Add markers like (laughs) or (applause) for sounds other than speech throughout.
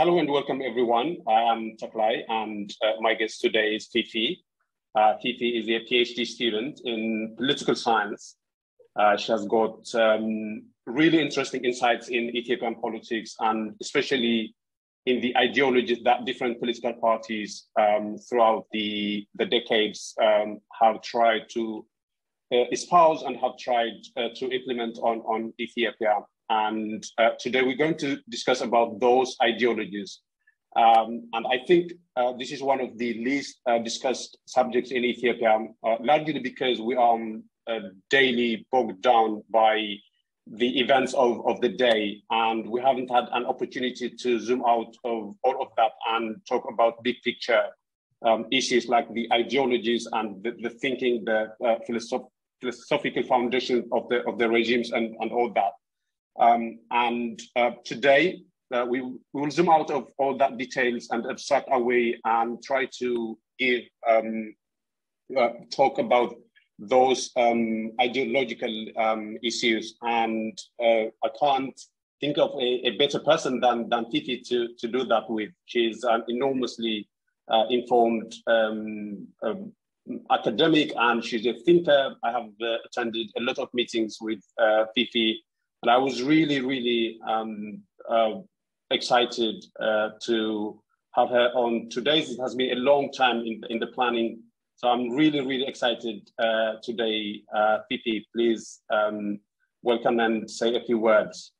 Hello and welcome everyone. I am Taklai and uh, my guest today is Fifi. Uh, Fifi is a PhD student in political science. Uh, she has got um, really interesting insights in Ethiopian politics and especially in the ideologies that different political parties um, throughout the, the decades um, have tried to uh, espouse and have tried uh, to implement on, on Ethiopia. And uh, today we're going to discuss about those ideologies. Um, and I think uh, this is one of the least uh, discussed subjects in Ethiopia, uh, largely because we are um, daily bogged down by the events of, of the day. And we haven't had an opportunity to zoom out of all of that and talk about big picture um, issues like the ideologies and the, the thinking, the uh, philosoph philosophical foundation of the, of the regimes and, and all that. Um, and uh, today, uh, we, we will zoom out of all that details and abstract away and try to give um, uh, talk about those um, ideological um, issues. And uh, I can't think of a, a, better person than, than Fifi to, to do that with. She's an enormously uh, informed um, um, academic and she's a thinker. I have uh, attended a lot of meetings with Fifi, and I was really, really um, uh, excited uh, to have her on today. It has been a long time in, in the planning so I'm really, really excited uh, today. Uh, Fifi, please um, welcome and say a few words.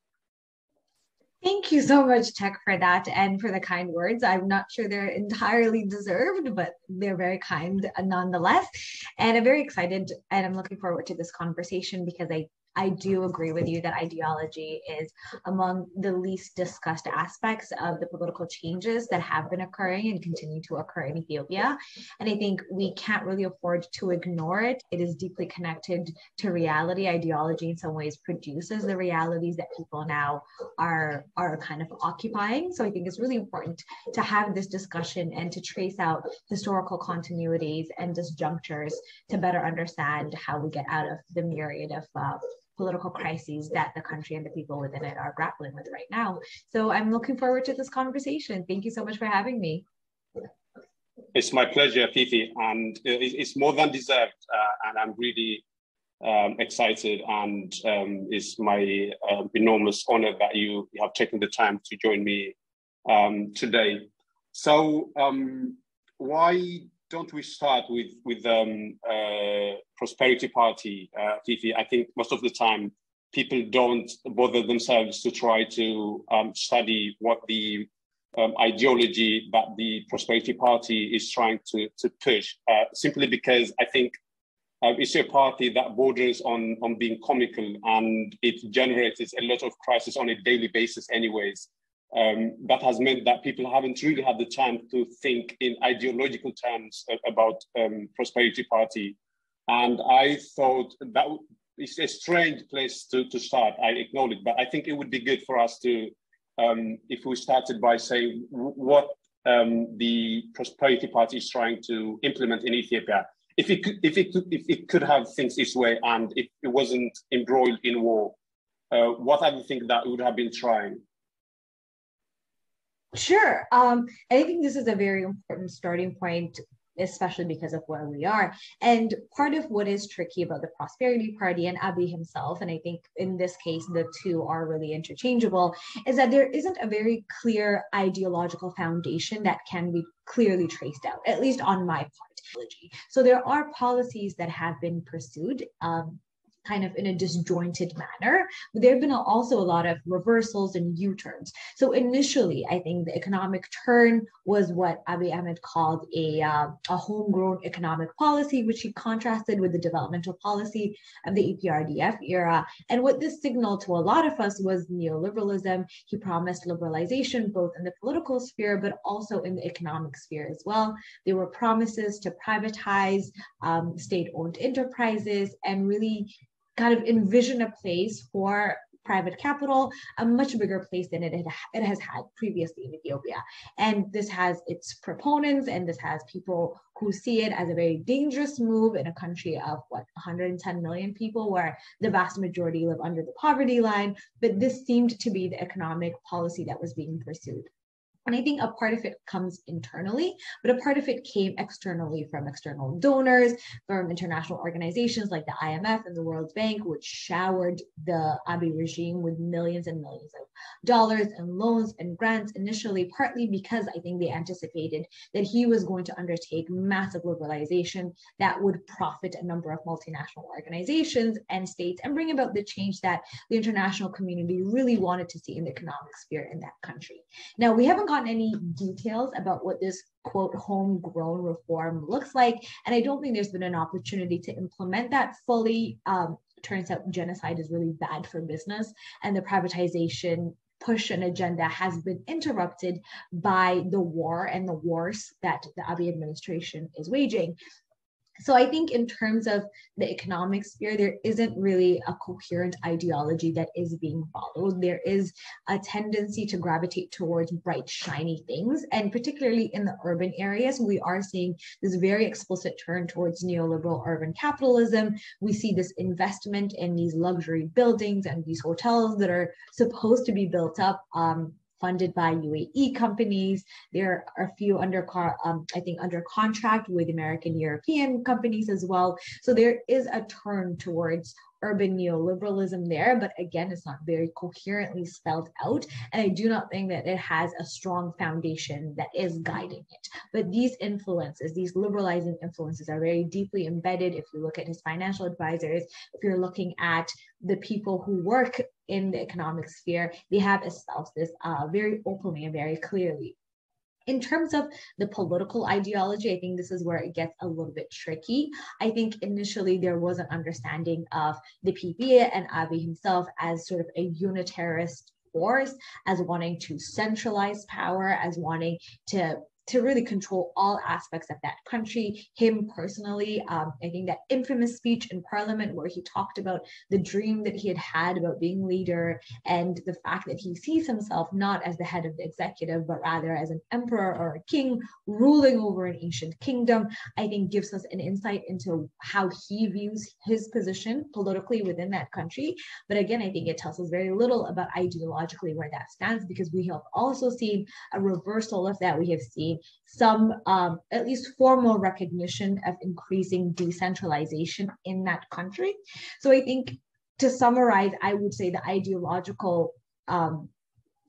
Thank you so much, Tech, for that and for the kind words. I'm not sure they're entirely deserved, but they're very kind nonetheless. And I'm very excited and I'm looking forward to this conversation because I I do agree with you that ideology is among the least discussed aspects of the political changes that have been occurring and continue to occur in Ethiopia. And I think we can't really afford to ignore it. It is deeply connected to reality. Ideology, in some ways, produces the realities that people now are, are kind of occupying. So I think it's really important to have this discussion and to trace out historical continuities and disjunctures to better understand how we get out of the myriad of uh, political crises that the country and the people within it are grappling with right now. So I'm looking forward to this conversation. Thank you so much for having me. It's my pleasure, Fifi, and it's more than deserved. Uh, and I'm really um, excited, and um, it's my uh, enormous honor that you, have taken the time to join me um, today. So, um, why don't we start with with um, uh, prosperity party, uh, Fifi? I think most of the time people don't bother themselves to try to um, study what the um, ideology that the prosperity party is trying to to push, uh, simply because I think uh, it's a party that borders on on being comical and it generates a lot of crisis on a daily basis, anyways um, that has meant that people haven't really had the time to think in ideological terms about um, prosperity party. And I thought that is a strange place to, to start, I acknowledge, but I think it would be good for us to, um, if we started by saying what um, the prosperity party is trying to implement in Ethiopia. If it could, if it could, if it could have things this way and if it wasn't embroiled in war, uh, what you think that would have been trying? Sure. Um, I think this is a very important starting point, especially because of where we are. And part of what is tricky about the Prosperity Party and Abiy himself, and I think in this case, the two are really interchangeable, is that there isn't a very clear ideological foundation that can be clearly traced out, at least on my part. So there are policies that have been pursued. Um, kind of in a disjointed manner. But there have been also a lot of reversals and U-turns. So initially, I think the economic turn was what Abiy Ahmed called a, uh, a homegrown economic policy, which he contrasted with the developmental policy of the EPRDF era. And what this signaled to a lot of us was neoliberalism. He promised liberalization both in the political sphere, but also in the economic sphere as well. There were promises to privatize um, state-owned enterprises and really kind of envision a place for private capital, a much bigger place than it, it has had previously in Ethiopia. And this has its proponents and this has people who see it as a very dangerous move in a country of what 110 million people where the vast majority live under the poverty line. But this seemed to be the economic policy that was being pursued. And I think a part of it comes internally, but a part of it came externally from external donors, from international organizations like the IMF and the World Bank, which showered the Abiy regime with millions and millions of dollars and loans and grants initially, partly because I think they anticipated that he was going to undertake massive liberalization that would profit a number of multinational organizations and states and bring about the change that the international community really wanted to see in the economic sphere in that country. Now, we haven't any details about what this quote homegrown reform looks like. And I don't think there's been an opportunity to implement that fully. Um, turns out genocide is really bad for business, and the privatization push and agenda has been interrupted by the war and the wars that the Abiy administration is waging so I think in terms of the economic sphere, there isn't really a coherent ideology that is being followed. There is a tendency to gravitate towards bright, shiny things. And particularly in the urban areas, we are seeing this very explicit turn towards neoliberal urban capitalism. We see this investment in these luxury buildings and these hotels that are supposed to be built up um, funded by UAE companies. There are a few under, um, I think, under contract with American European companies as well. So there is a turn towards urban neoliberalism there, but again, it's not very coherently spelled out. And I do not think that it has a strong foundation that is guiding it. But these influences, these liberalizing influences, are very deeply embedded. If you look at his financial advisors, if you're looking at the people who work in the economic sphere, they have espoused this uh, very openly and very clearly. In terms of the political ideology, I think this is where it gets a little bit tricky. I think initially there was an understanding of the PP and Abiy himself as sort of a unitarist force, as wanting to centralize power, as wanting to to really control all aspects of that country. Him personally, um, I think that infamous speech in Parliament where he talked about the dream that he had had about being leader and the fact that he sees himself not as the head of the executive, but rather as an emperor or a king ruling over an ancient kingdom, I think gives us an insight into how he views his position politically within that country. But again, I think it tells us very little about ideologically where that stands because we have also seen a reversal of that. We have seen some um, at least formal recognition of increasing decentralization in that country. So I think to summarize, I would say the ideological um,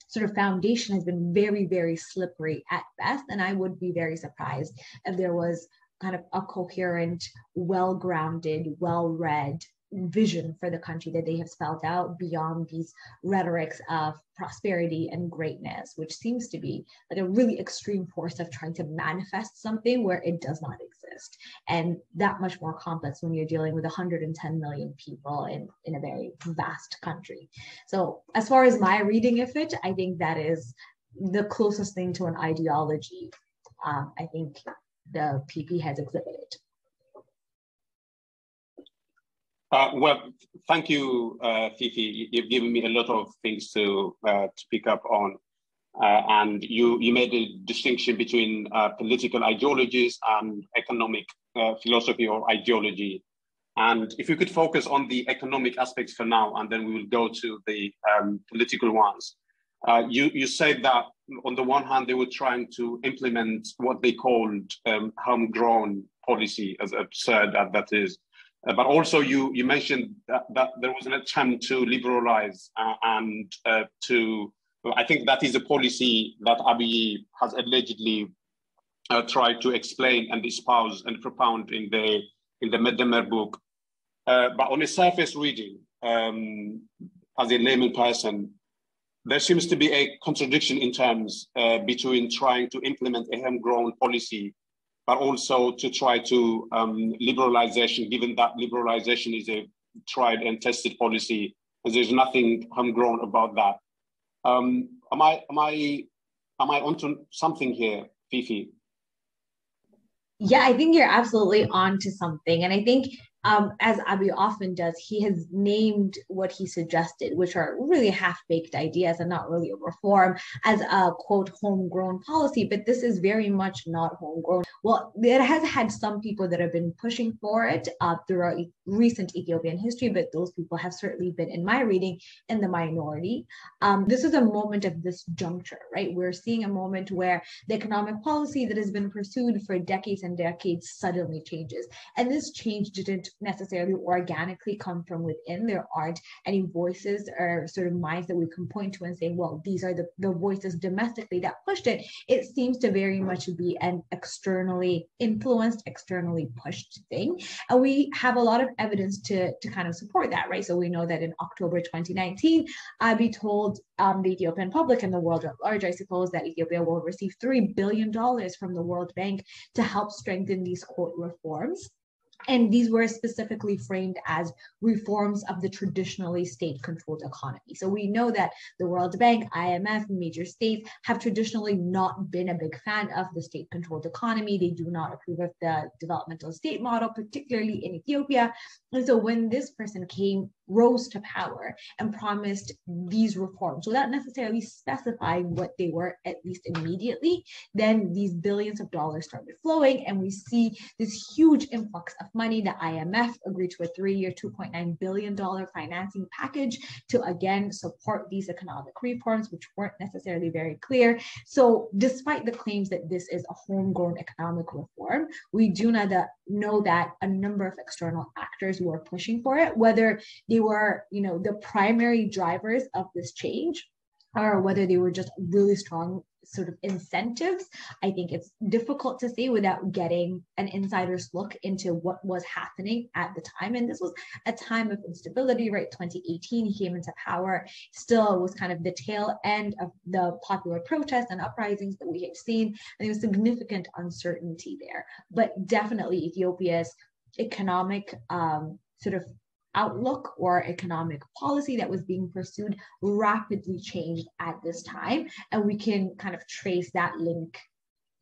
sort of foundation has been very, very slippery at best. And I would be very surprised if there was kind of a coherent, well grounded, well read vision for the country that they have spelled out beyond these rhetorics of prosperity and greatness, which seems to be like a really extreme force of trying to manifest something where it does not exist. And that much more complex when you're dealing with 110 million people in, in a very vast country. So, as far as my reading of it, I think that is the closest thing to an ideology um, I think the PP has exhibited. Uh, well, thank you, uh, Fifi. You've given me a lot of things to uh, to pick up on, uh, and you you made a distinction between uh, political ideologies and economic uh, philosophy or ideology. And if we could focus on the economic aspects for now, and then we will go to the um, political ones. you you said that on the one hand they were trying to implement what they called um, homegrown policy, as absurd as that is uh, but also you, you mentioned that, that, there was an attempt to liberalize uh, and uh, to, I think that is a policy that Abiy has allegedly uh, tried to explain and espouse and propound in the, in the Medemer book. But on a surface reading, um, as a layman person, there seems to be a contradiction in terms uh, between trying to implement a homegrown policy but also to try to um, liberalization, given that liberalization is a tried and tested policy, and there's nothing homegrown about that. Um, am I am I am I onto something here, Fifi? Yeah, I think you're absolutely on to something, and I think um, as Abiy often does, he has named what he suggested, which are really half baked ideas and not really a reform, as a quote, homegrown policy. But this is very much not homegrown. Well, it has had some people that have been pushing for it uh, throughout recent Ethiopian history, but those people have certainly been, in my reading, in the minority. Um, this is a moment of this juncture, right? We're seeing a moment where the economic policy that has been pursued for decades and decades suddenly changes. And this change didn't necessarily organically come from within. There aren't any voices or sort of minds that we can point to and say, well, these are the, the voices domestically that pushed it. It seems to very much be an externally influenced, externally pushed thing. And we have a lot of evidence to, to kind of support that, right? So we know that in October 2019, Abiy told um, the Ethiopian public and the world at large, I suppose, that Ethiopia will receive $3 billion from the World Bank to help strengthen these quote reforms. And these were specifically framed as reforms of the traditionally state controlled economy. So we know that the World Bank, IMF, major states have traditionally not been a big fan of the state controlled economy. They do not approve of the developmental state model, particularly in Ethiopia. And so when this person came rose to power and promised these reforms without necessarily specifying what they were, at least immediately, then these billions of dollars started flowing. And we see this huge influx of money. The IMF agreed to a three year, $2.9 billion financing package to again support these economic reforms, which weren't necessarily very clear. So, despite the claims that this is a homegrown economic reform, we do know that, know that a number of external actors were pushing for it, whether they were, you know, the primary drivers of this change or whether they were just really strong sort of incentives. I think it's difficult to say without getting an insider's look into what was happening at the time. And this was a time of instability, right? 2018, he came into power, still was kind of the tail end of the popular protests and uprisings that we had seen. And there was significant uncertainty there. But definitely Ethiopia's economic um, sort of outlook or economic policy that was being pursued rapidly changed at this time. And we can kind of trace that link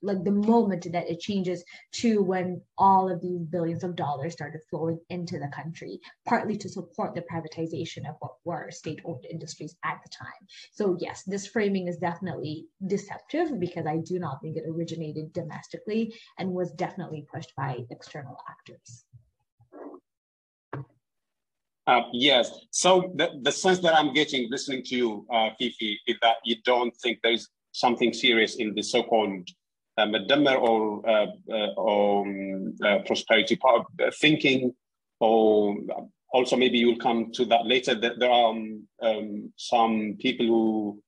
like the moment that it changes to when all of these billions of dollars started flowing into the country, partly to support the privatization of what were state owned industries at the time. So, yes, this framing is definitely deceptive because I do not think it originated domestically and was definitely pushed by external actors. Uh, yes. So the, the sense that I'm getting listening to you, uh, Fifi, is that you don't think there's something serious in the so-called uh, or, uh, uh, or um, uh, prosperity part uh, thinking, or also maybe you'll come to that later, that there are um, um, some people who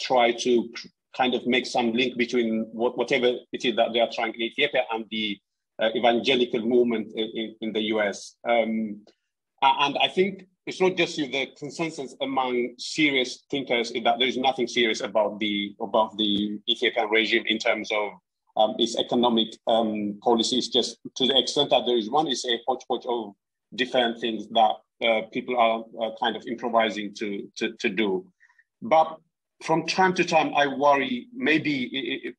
try to kind of make some link between what, whatever it is that they are trying in Ethiopia and the uh, evangelical movement in, in the US. Um, and I think it's not just the consensus among serious thinkers that there is nothing serious about the about the Ethiopian regime in terms of um, its economic um, policies. Just to the extent that there is one is a hodgepodge of different things that uh, people are uh, kind of improvising to, to to do. But from time to time, I worry maybe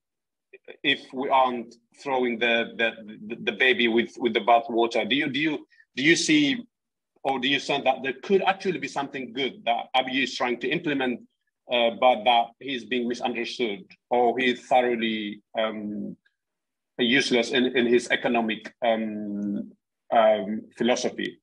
if we aren't throwing the the, the baby with with the bathwater. Do you do you do you see or do you sense that there could actually be something good that Abiy is trying to implement, uh, but that he's being misunderstood or he's thoroughly um, useless in, in his economic um, um, philosophy?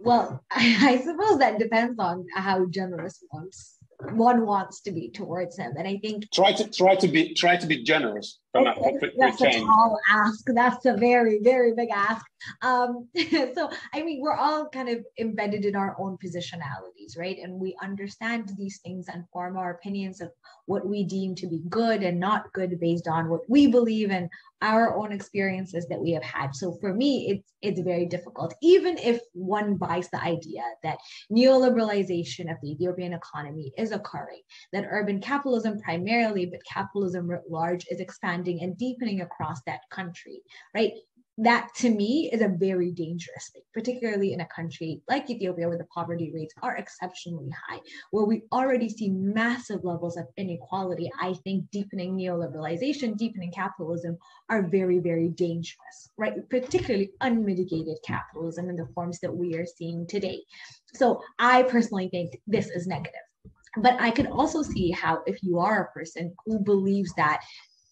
Well, I, (laughs) I, suppose that depends on how generous one's one wants to be towards him. And I think try to try to be try to be generous. Okay, that's a tall ask. That's a very very big ask. Um, (laughs) so I mean, we're all kind of embedded in our own positionalities, right? And we understand these things and form our opinions of what we deem to be good and not good based on what we believe and our own experiences that we have had. So for me, it's it's very difficult, even if one buys the idea that neoliberalization of the Ethiopian economy is occurring, that urban capitalism primarily, but capitalism writ large, is expanding and deepening across that country, right? that to me is a very dangerous thing, particularly in a country like Ethiopia, where the poverty rates are exceptionally high, where we already see massive levels of inequality. I think deepening neoliberalization, deepening capitalism are very, very dangerous, right? Particularly unmitigated capitalism in the forms that we are seeing today. So I personally think this is negative. But I can also see how, if you are a person who believes that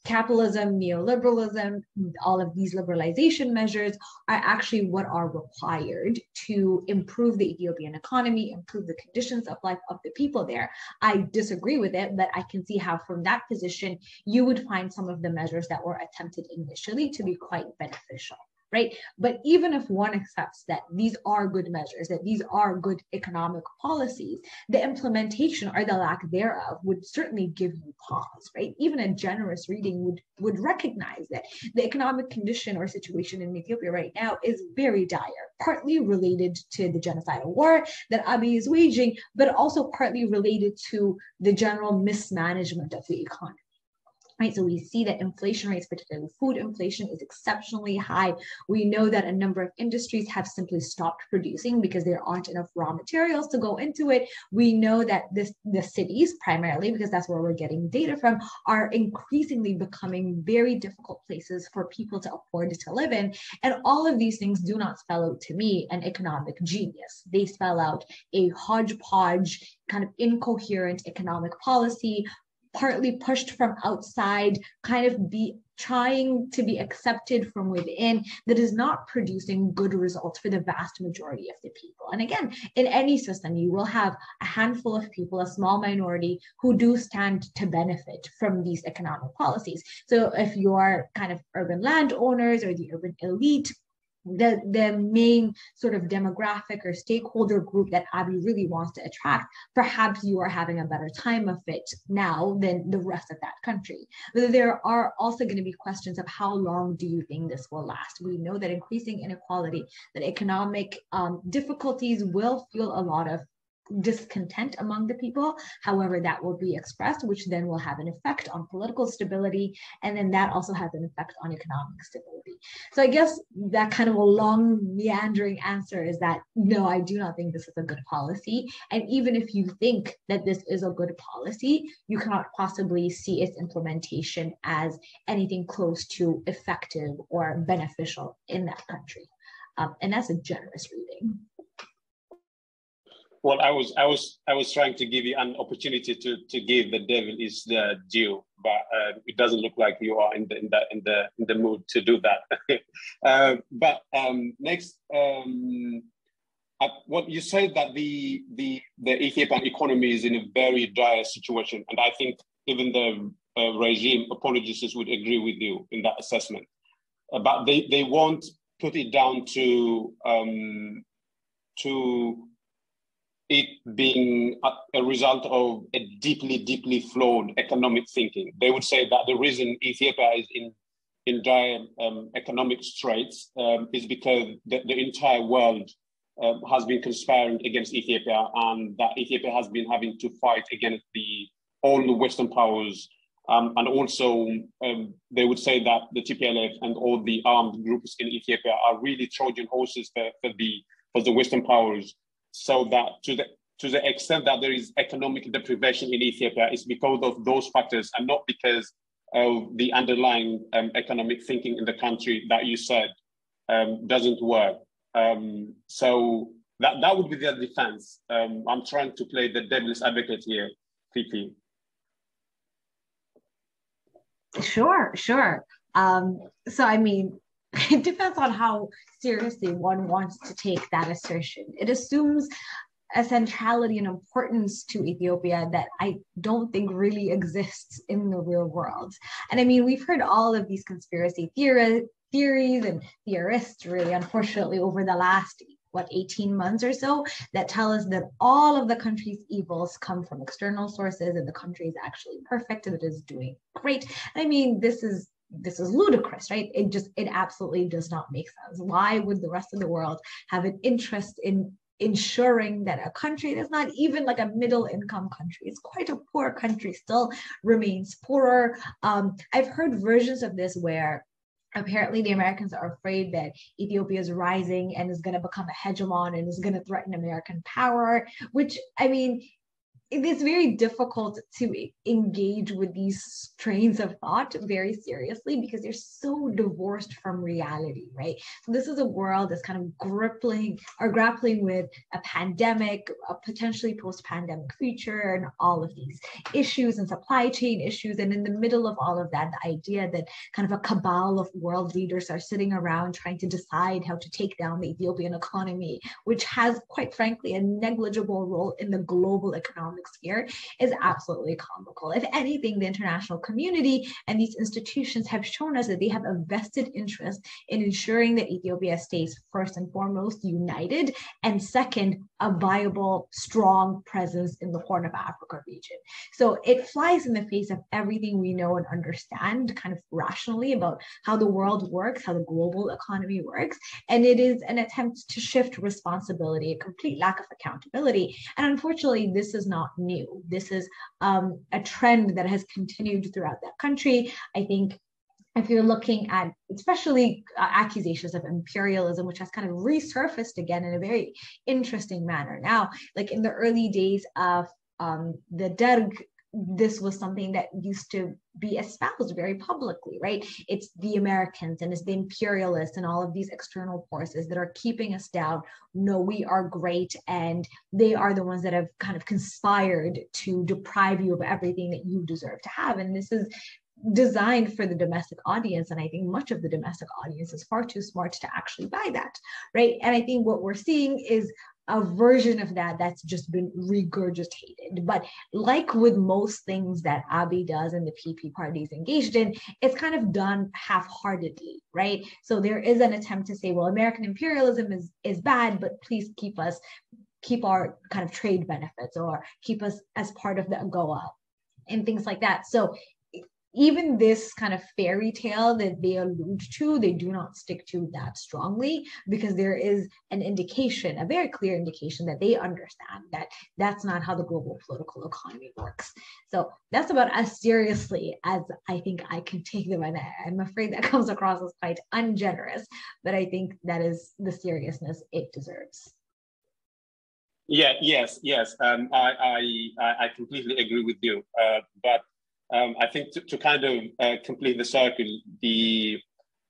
capitalism, neoliberalism, all of these liberalization measures are actually what are required to improve the Ethiopian economy, improve the conditions of life of the people there. I disagree with it, but I can see how from that position, you would find some of the measures that were attempted initially to be quite beneficial right? But even if one accepts that these are good measures, that these are good economic policies, the implementation or the lack thereof would certainly give you pause, right? Even a generous reading would, would recognize that the economic condition or situation in Ethiopia right now is very dire, partly related to the genocidal war that Abiy is waging, but also partly related to the general mismanagement of the economy right? So we see that inflation rates, particularly food inflation, is exceptionally high. We know that a number of industries have simply stopped producing because there aren't enough raw materials to go into it. We know that this the cities, primarily because that's where we're getting data from, are increasingly becoming very difficult places for people to afford to live in. And all of these things do not spell out to me an economic genius. They spell out a hodgepodge kind of incoherent economic policy partly pushed from outside, kind of be trying to be accepted from within that is not producing good results for the vast majority of the people. And again, in any system, you will have a handful of people, a small minority, who do stand to benefit from these economic policies. So if you're kind of urban landowners or the urban elite, the, the main sort of demographic or stakeholder group that Abiy really wants to attract, perhaps you are having a better time of it now than the rest of that country. But there are also going to be questions of how long do you think this will last? We know that increasing inequality, that economic um, difficulties will fuel a lot of discontent among the people. However, that will be expressed, which then will have an effect on political stability. And then that also has an effect on economic stability. So I guess that kind of a long, meandering answer is that no, I do not think this is a good policy. And even if you think that this is a good policy, you cannot possibly see its implementation as anything close to effective or beneficial in that country. Um, and that's a generous reading. Well, I was I was I was trying to give you an opportunity to to give the devil is the due, but uh, it doesn't look like you are in the in the in the in the mood to do that. (laughs) uh, but um, next, um, what you said that the the the Ethiopian economy is in a very dire situation, and I think even the uh, regime apologists would agree with you in that assessment. Uh, but they they won't put it down to um, to it being a, a, result of a deeply, deeply flawed economic thinking. They would say that the reason Ethiopia is in in dire um, economic straits um, is because the, the entire world um, has been conspiring against Ethiopia, and that Ethiopia has been having to fight against the all the Western powers. Um, and also, um, they would say that the TPLF and all the armed groups in Ethiopia are really Trojan horses for, for the for the Western powers so that to the to the extent that there is economic deprivation in Ethiopia, it's because of those factors and not because of the underlying um, economic thinking in the country that you said um, doesn't work. Um, so that, that would be their defense. Um, I'm trying to play the devil's advocate here, Fifi. Sure, sure. Um, so, I mean, (laughs) it depends on how seriously one wants to take that assertion. It assumes a centrality and importance to Ethiopia that I don't think really exists in the real world. And I mean, we've heard all of these conspiracy theories and theorists, really, unfortunately, over the last what 18 months or so that tell us that all of the country's evils come from external sources and the country is actually perfect and it is doing great. I mean, this is this is ludicrous, right? It just, it absolutely does not make sense. Why would the rest of the world have an interest in ensuring that a country that's not even like a middle income country, it's quite a poor country, still remains poorer? Um, I've heard versions of this where apparently the Americans are afraid that Ethiopia is rising and is going to become a hegemon and is going to threaten American power, which I mean, it is very difficult to engage with these trains of thought very seriously because they're so divorced from reality, right? So this is a world that's kind of grappling or grappling with a pandemic, a potentially post-pandemic future, and all of these issues and supply chain issues. And in the middle of all of that, the idea that kind of a cabal of world leaders are sitting around trying to decide how to take down the Ethiopian economy, which has, quite frankly, a negligible role in the global economic sphere, is absolutely comical. If anything, the international community and these institutions have shown us that they have a vested interest in ensuring that Ethiopia stays first and foremost united, and second, a viable, strong presence in the Horn of Africa region. So it flies in the face of everything we know and understand kind of rationally about how the world works, how the global economy works. And it is an attempt to shift responsibility, a complete lack of accountability. And unfortunately, this is not new. This is um, a trend that has continued throughout that country. I think if you're looking at especially uh, accusations of imperialism which has kind of resurfaced again in a very interesting manner now like in the early days of um, the Derg this was something that used to be espoused very publicly, right? It's the Americans and it's the imperialists and all of these external forces that are keeping us down. No, we are great. And they are the ones that have kind of conspired to deprive you of everything that you deserve to have. And this is designed for the domestic audience and i think much of the domestic audience is far too smart to actually buy that right and i think what we're seeing is a version of that that's just been regurgitated but like with most things that abiy does and the pp party is engaged in it's kind of done half-heartedly right so there is an attempt to say well american imperialism is is bad but please keep us keep our kind of trade benefits or keep us as part of the AGOA and things like that. So even this kind of fairy tale that they allude to, they do not stick to that strongly because there is an indication, a very clear indication that they understand that that's not how the global political economy works. So that's about as seriously as I think I can take them. And I'm afraid that (laughs) comes across as quite ungenerous, but I think that is the seriousness it deserves. Yeah, yes, yes. Um, I, I, I completely agree with you. Uh, but um, I think to, to kind of uh, complete the circle, the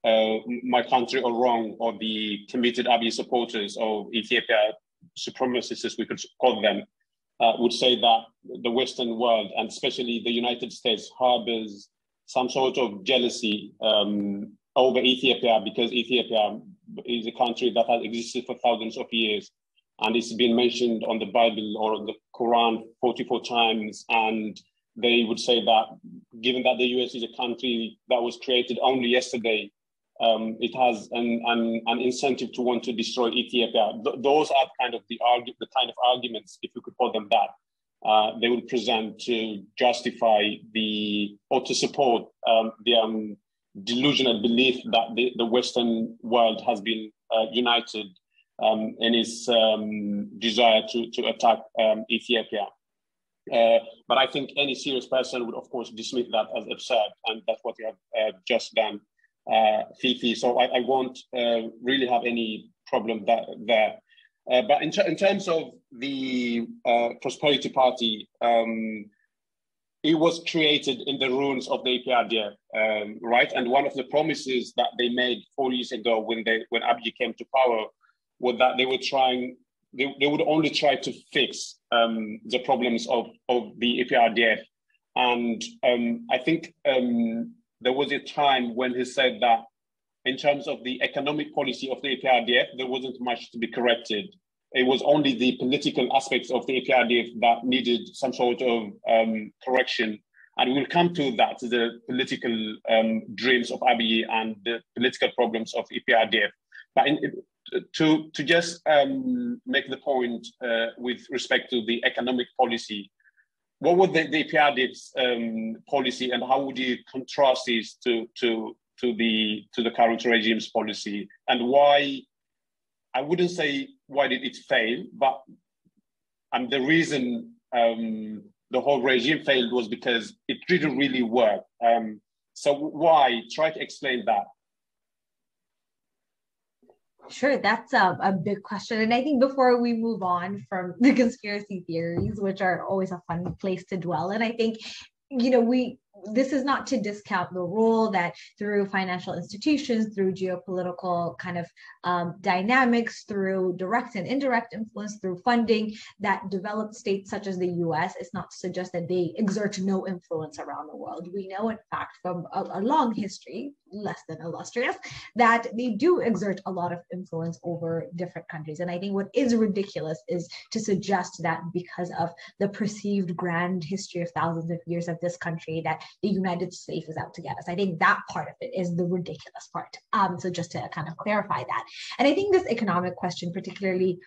uh, my country or wrong or the committed Abiy supporters of Ethiopia supremacists, as we could call them, uh, would say that the Western world and especially the United States harbors some sort of jealousy um, over Ethiopia because Ethiopia is a country that has existed for thousands of years and it's been mentioned on the Bible or the Quran 44 times and they would say that given that the US is a country that was created only yesterday, um, it has an, an, an, incentive to want to destroy Ethiopia. Th- those are kind of the, argu- the kind of arguments, if you could call them that, uh, they would present to justify the or to support um, the um, delusional belief that the, the Western world has been uh, united um, in its um, desire to, to attack um, Ethiopia. Uh, but I think any serious person would, of course, dismiss that as absurd, and that's what you have uh, just done, uh, Fifi. So I, I won't uh, really have any problem that, there. Uh, but in, ter- in, terms of the uh, Prosperity Party, um, it was created in the ruins of the EPRDF, um, right? And one of the promises that they made four years ago when they when Abiy came to power was that they were trying they, they would only try to fix um, the problems of, of the EPRDF. And um, I think um, there was a time when he said that in terms of the economic policy of the EPRDF, there wasn't much to be corrected. It was only the political aspects of the EPRDF that needed some sort of um, correction. And we'll come to that, the political um, dreams of Abiy and the political problems of EPRDF. But in, to to just um, make the point uh, with respect to the economic policy, what would the, the PRD's um, policy and how would you contrast this to to to the to the current regime's policy and why? I wouldn't say why did it fail, but and the reason um, the whole regime failed was because it didn't really work. Um, so why? Try to explain that. Sure, that's a, a big question. And I think before we move on from (laughs) the conspiracy theories, which are always a fun place to dwell and I think, you know, we this is not to discount the role that through financial institutions, through geopolitical kind of um, dynamics, through direct and indirect influence, through funding, that developed states such as the US, it's not to suggest that they exert no influence around the world. We know, in fact, from a, a long history, less than illustrious, that they do exert a lot of influence over different countries. And I think what is ridiculous is to suggest that because of the perceived grand history of thousands of years of this country, that the United States is out to get us. I think that part of it is the ridiculous part. Um, so just to kind of clarify that. And I think this economic question, particularly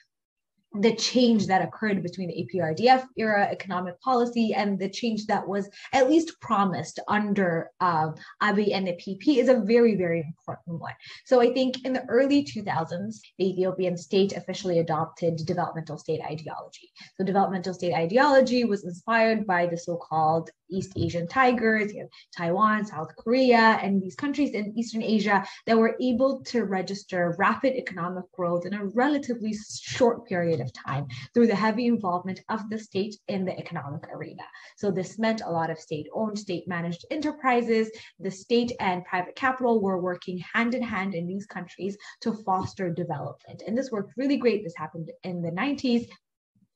the change that occurred between the EPRDF era economic policy and the change that was at least promised under Abiy and the PP is a very, very important one. So I think in the early 2000s, the Ethiopian state officially adopted developmental state ideology. So developmental state ideology was inspired by the so-called East Asian tigers, you know, Taiwan, South Korea, and these countries in Eastern Asia that were able to register rapid economic growth in a relatively short period of time through the heavy involvement of the state in the economic arena. So this meant a lot of state-owned, state-managed enterprises. The state and private capital were working hand in hand in these countries to foster development. And this worked really great. This happened in the 90s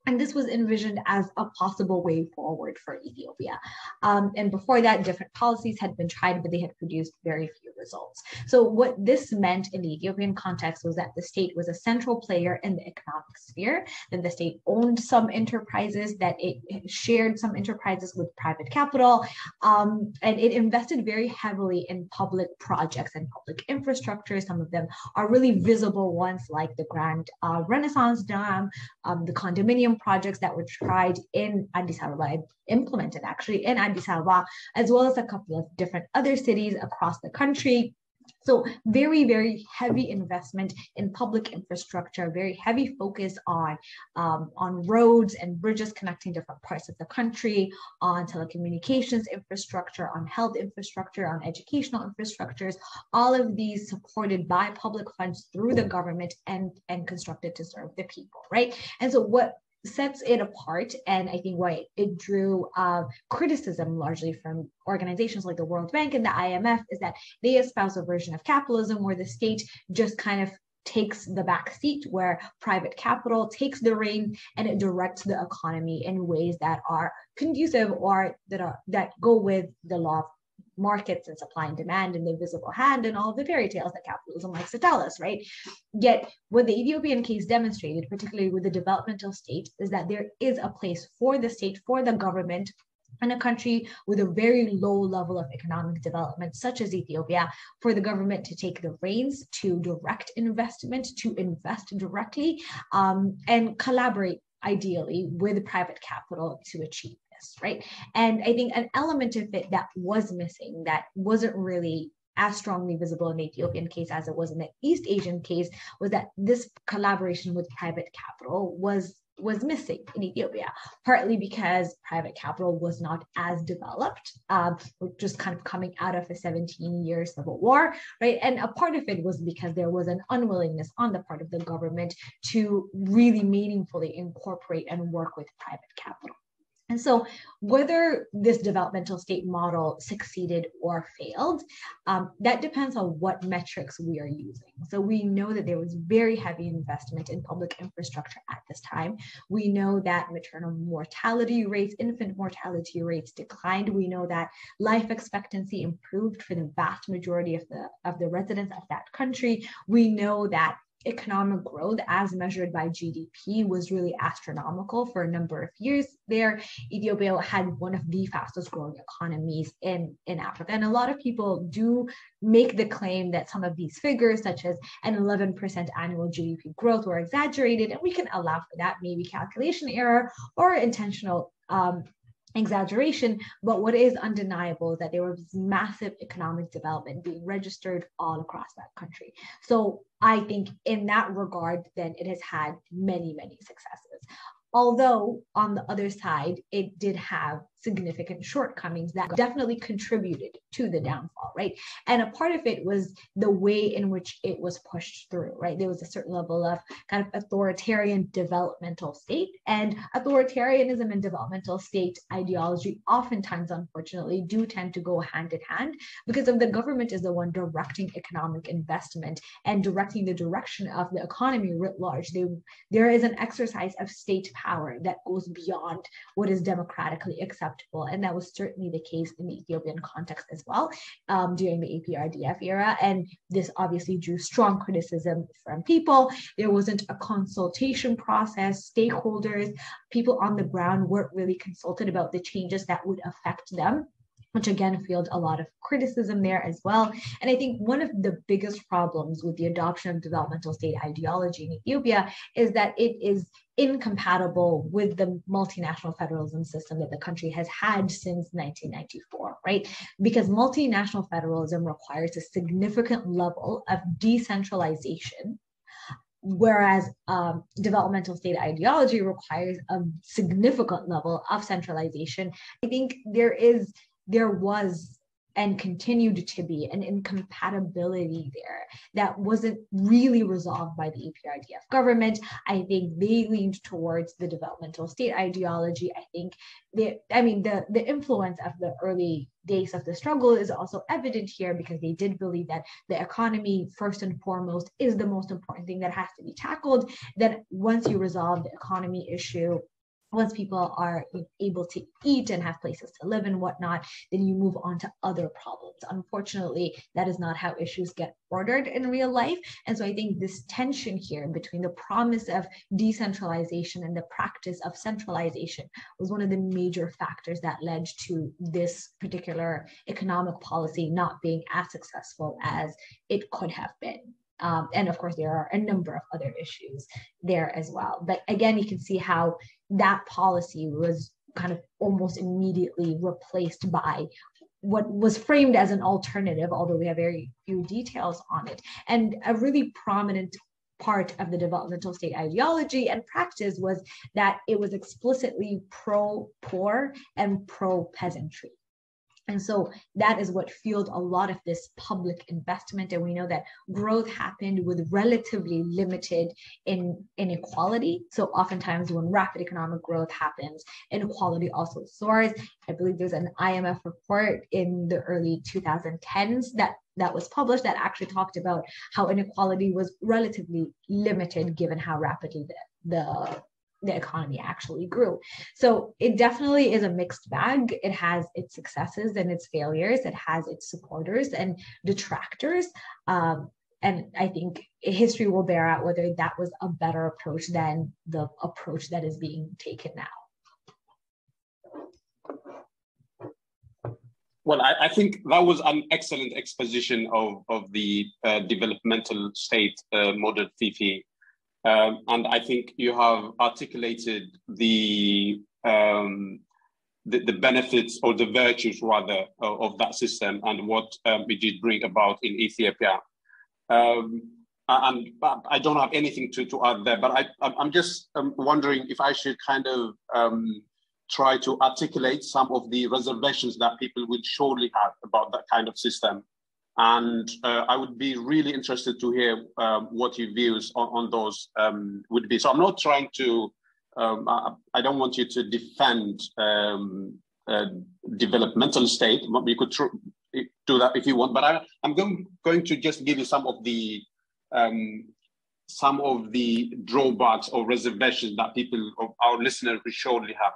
and this was envisioned as a possible way forward for Ethiopia. Um, and before that, different policies had been tried, but they had produced very few results. So, what this meant in the Ethiopian context was that the state was a central player in the economic sphere, that the state owned some enterprises, that it shared some enterprises with private capital, um, and it invested very heavily in public projects and public infrastructure. Some of them are really visible ones, like the Grand uh, Renaissance Dam, um, the condominium projects that were tried in Addis Ababa, implemented actually in Addis Ababa, as well as a couple of different other cities across the country. So very, very heavy investment in public infrastructure, very heavy focus on, um, on roads and bridges connecting different parts of the country, on telecommunications infrastructure, on health infrastructure, on educational infrastructures, all of these supported by public funds through the government and, and constructed to serve the people, right? And so what sets it apart. And i think why it drew uh, criticism largely from organizations like the world bank and the imf is that they espouse a version of capitalism where the state just kind of takes the back seat where private capital takes the reins and it directs the economy in ways that are conducive or that are that go with the law of markets and supply and demand and the invisible hand and all the fairy tales that capitalism likes to tell us, right? Yet, what the Ethiopian case demonstrated, particularly with the developmental state, is that there is a place for the state, for the government, in a country with a very low level of economic development, such as Ethiopia, for the government to take the reins to direct investment, to invest directly, um, and collaborate ideally with private capital to achieve right? And I think an element of it that was missing, that wasn't really as strongly visible in the Ethiopian case as it was in the East Asian case, was that this collaboration with private capital was was missing in Ethiopia, partly because private capital was not as developed, um, just kind of coming out of a 17 year civil war, right? And a part of it was because there was an unwillingness on the part of the government to really meaningfully incorporate and work with private capital. And so, whether this developmental state model succeeded or failed, um, that depends on what metrics we are using. So, we know that there was very heavy investment in public infrastructure at this time. We know that maternal mortality rates, infant mortality rates declined. We know that life expectancy improved for the vast majority of the, of the residents of that country. We know that economic growth as measured by GDP was really astronomical for a number of years there. Ethiopia had one of the fastest growing economies in, in Africa. And a lot of people do make the claim that some of these figures, such as an 11% annual GDP growth, were exaggerated. And we can allow for that, maybe calculation error or intentional um, exaggeration, but what is undeniable is that there was massive economic development being registered all across that country. So I think in that regard, then it has had many, many successes. Although on the other side, it did have significant shortcomings that definitely contributed to the downfall, right? And a part of it was the way in which it was pushed through, right? There was a certain level of kind of authoritarian developmental state, and authoritarianism and developmental state ideology oftentimes, unfortunately, do tend to go hand in hand because of the government is the one directing economic investment and directing the direction of the economy writ large. They, there is an exercise of state power that goes beyond what is democratically acceptable. And that was certainly the case in the Ethiopian context as well um, during the EPRDF era. And this obviously drew strong criticism from people. There wasn't a consultation process, stakeholders, people on the ground weren't really consulted about the changes that would affect them which again fueled a lot of criticism there as well. And I think one of the biggest problems with the adoption of developmental state ideology in Ethiopia is that it is incompatible with the multinational federalism system that the country has had since 1994, right? Because multinational federalism requires a significant level of decentralization whereas um, developmental state ideology requires a significant level of centralization i think there is there was and continued to be an incompatibility there that wasn't really resolved by the EPRDF government. I think they leaned towards the developmental state ideology. I think the I mean the the influence of the early days of the struggle is also evident here because they did believe that the economy first and foremost is the most important thing that has to be tackled. Then once you resolve the economy issue, once people are able to eat and have places to live and whatnot, then you move on to other problems. Unfortunately, that is not how issues get ordered in real life. And so I think this tension here between the promise of decentralization and the practice of centralization was one of the major factors that led to this particular economic policy not being as successful as it could have been. Um, and of course, there are a number of other issues there as well. But again, you can see how that policy was kind of almost immediately replaced by what was framed as an alternative, although we have very few details on it. And a really prominent part of the developmental state ideology and practice was that it was explicitly pro poor and pro peasantry. And so that is what fueled a lot of this public investment. And we know that growth happened with relatively limited in inequality. So oftentimes when rapid economic growth happens, inequality also soars. I believe there's an IMF report in the early 2010s that that was published that actually talked about how inequality was relatively limited given how rapidly the, the the economy actually grew. So it definitely is a mixed bag. It has its successes and its failures. It has its supporters and detractors. Um, and I think history will bear out whether that was a better approach than the approach that is being taken now. Well, I, I think that was an excellent exposition of, of the uh, developmental state uh, model, Fifi. Um, and I think you have articulated the, um, the, the benefits or the virtues rather of, of that system and what um, it did bring about in Ethiopia. Um, and I don't have anything to, to add there, but I, I'm just um, wondering if I should kind of um, try to articulate some of the reservations that people would surely have about that kind of system. And uh, I would be really interested to hear um, what your views on, on those um, would be. So I'm not trying to, um, I, I, don't want you to defend um, developmental state. You could do that if you want, but I, am going, going to just give you some of the um, some of the drawbacks or reservations that people, of our listeners, will surely have.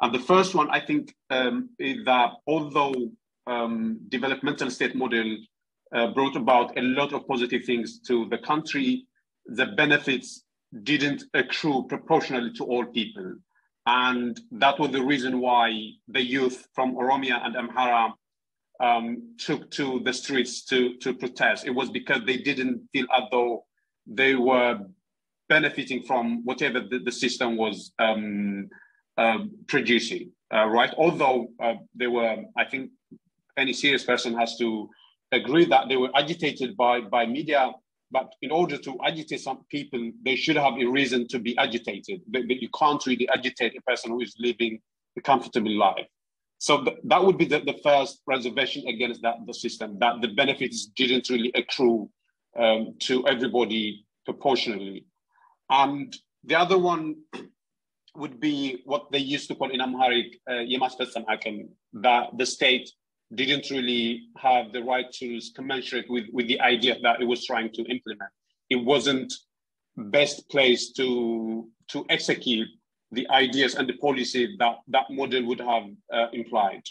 And the first one, I think, um, is that although um, developmental state model uh, brought about a lot of positive things to the country. The benefits didn't accrue proportionally to all people. And that was the reason why the youth from Oromia and Amhara um, took to the streets to, to protest. It was because they didn't feel as though they were benefiting from whatever the, the system was um, uh, producing, uh, right? Although uh, they were, I think any serious person has to agree that they were agitated by, by media, but in order to agitate some people, they should have a reason to be agitated. But, but you can't really agitate a person who is living a comfortable life. So th- that would be the, the first reservation against that the system that the benefits didn't really accrue um, to everybody proportionally. And the other one would be what they used to call in Amharic uh, that the state didn't really have the right tools commensurate with, with the idea that it was trying to implement. It wasn't best placed to, to execute the ideas and the policy that that model would have uh, implied.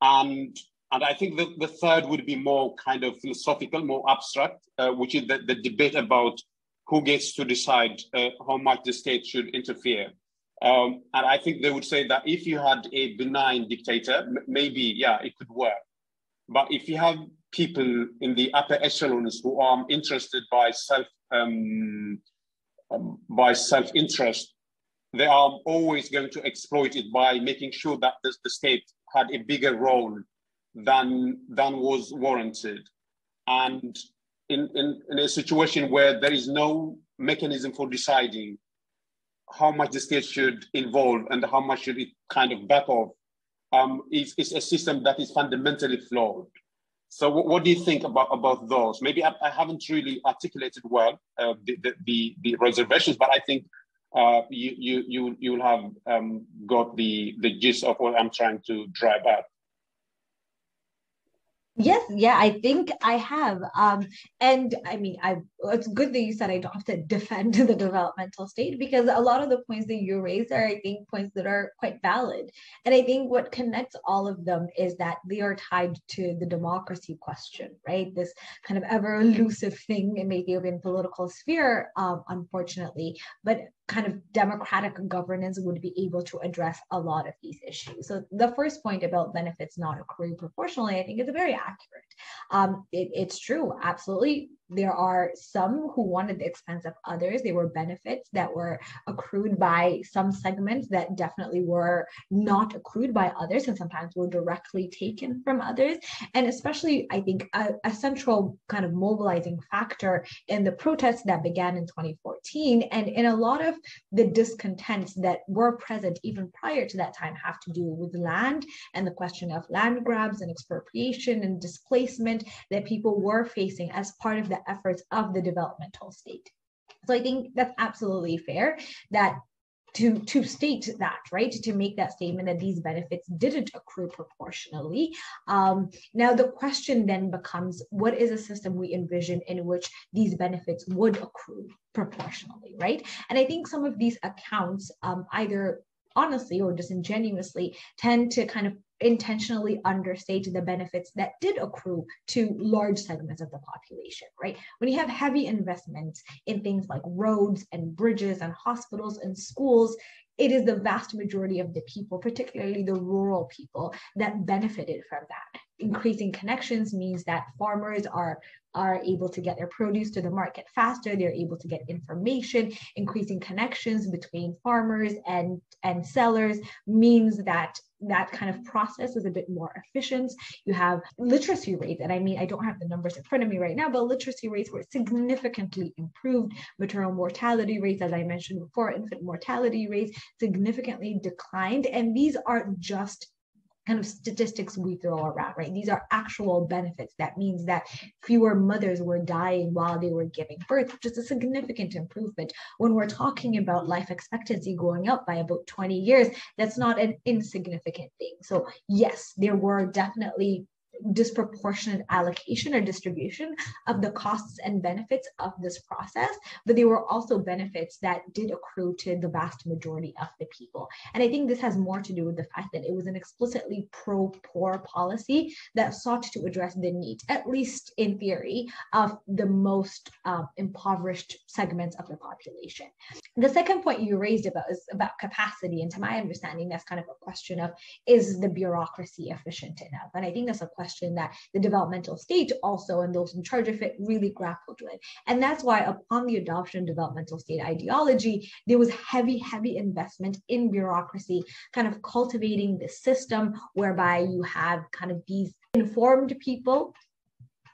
And, and I think the, the third would be more kind of philosophical, more abstract, uh, which is the, the debate about who gets to decide uh, how much the state should interfere. Um, and I think they would say that if you had a benign dictator, maybe, yeah, it could work. But if you have people in the upper echelons who are interested by self um, um, by self interest, they are always going to exploit it by making sure that the, the state had a bigger role than than was warranted. And in, in, in a situation where there is no mechanism for deciding how much the state should involve and how much should it kind of back off um, is, is a system that is fundamentally flawed. So what, what do you think about, about those? Maybe I, I haven't really articulated well uh, the, the, the, the, reservations, but I think uh, you, you, you, you'll have um, got the, the gist of what I'm trying to drive at. Yes, yeah, I think I have. Um, and I mean, I it's good that you said I don't have to defend (laughs) the developmental state because a lot of the points that you raised are, I think, points that are quite valid. And I think what connects all of them is that they are tied to the democracy question, right? This kind of ever elusive thing in the Ethiopian political sphere, um, unfortunately. But kind of democratic governance would be able to address a lot of these issues. So the first point about benefits not accruing proportionally, I think is very accurate. Um, it, it's true, absolutely there are some who wanted the expense of others. There were benefits that were accrued by some segments that definitely were not accrued by others and sometimes were directly taken from others. And especially, I think, a, a central kind of mobilizing factor in the protests that began in 2014 and in a lot of the discontents that were present even prior to that time have to do with land and the question of land grabs and expropriation and displacement that people were facing as part of the the efforts of the developmental state. So I think that's absolutely fair that to to state that right? To make that statement that these benefits didn't accrue proportionally. Um, now the question then becomes what is a system we envision in which these benefits would accrue proportionally right? And i think some of these accounts um, either honestly or disingenuously tend to kind of intentionally understate the benefits that did accrue to large segments of the population, right? When you have heavy investments in things like roads and bridges and hospitals and schools, it is the vast majority of the people, particularly the rural people, that benefited from that. Increasing connections means that farmers are are able to get their produce to the market faster. They're able to get information increasing connections between farmers and and sellers means that that kind of process is a bit more efficient. You have literacy rates and i mean i don't have the numbers in front of me right now but literacy rates were significantly improved. Maternal mortality rates as i mentioned before infant mortality rates significantly declined. And these are just kind of statistics we throw around, right? These are actual benefits. That means that fewer mothers were dying while they were giving birth, which is a significant improvement. When we're talking about life expectancy going up by about 20 years, that's not an insignificant thing. So, yes, there were definitely disproportionate allocation or distribution of the costs and benefits of this process, but there were also benefits that did accrue to the vast majority of the people. And I think this has more to do with the fact that it was an explicitly pro poor policy that sought to address the needs, at least in theory, of the most uh, impoverished segments of the population. The second point you raised about is about capacity. And to my understanding, that's kind of a question of is the bureaucracy efficient enough? And I think that's a question that the developmental state also and those in charge of it really grappled with. And that's why upon the adoption of developmental state ideology, there was heavy, heavy investment in bureaucracy, kind of cultivating the system whereby you have kind of these informed people